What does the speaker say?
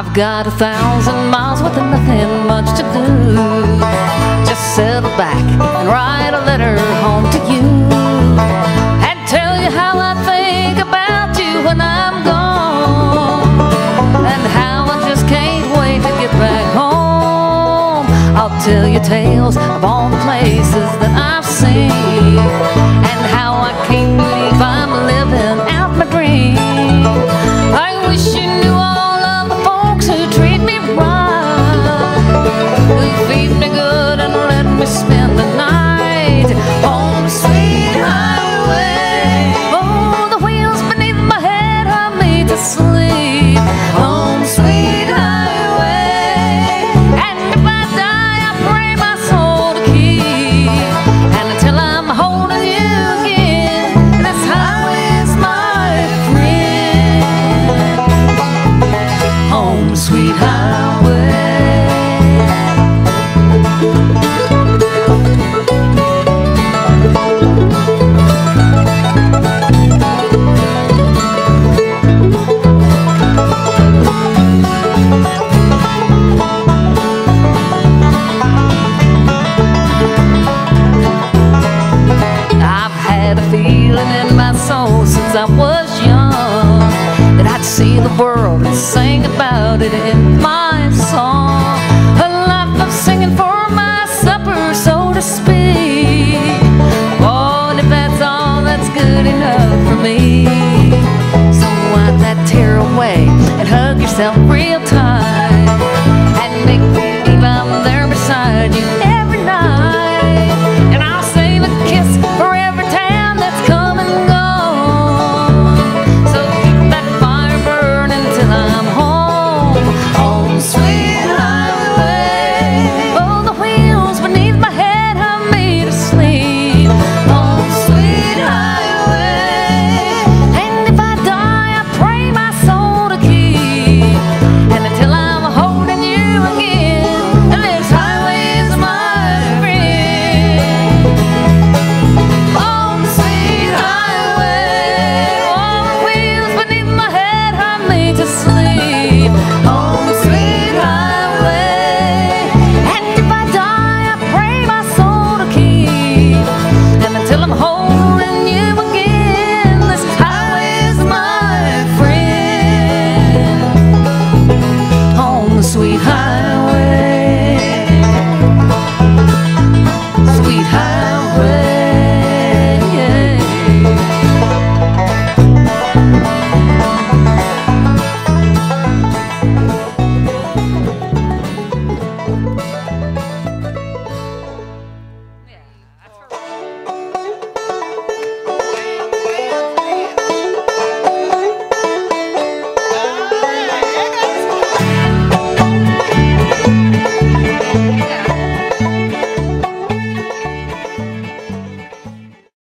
I've got a thousand miles with nothing much to do. Just settle back and write a letter home to you. And tell you how I think about you when I'm gone. And how I just can't wait to get back home. I'll tell you tales of all the places that I've seen. see the world and sing about it in my song. A life of singing for my supper, so to speak. Oh, and if that's all, that's good enough for me. So wipe that tear away and hug yourself real tight.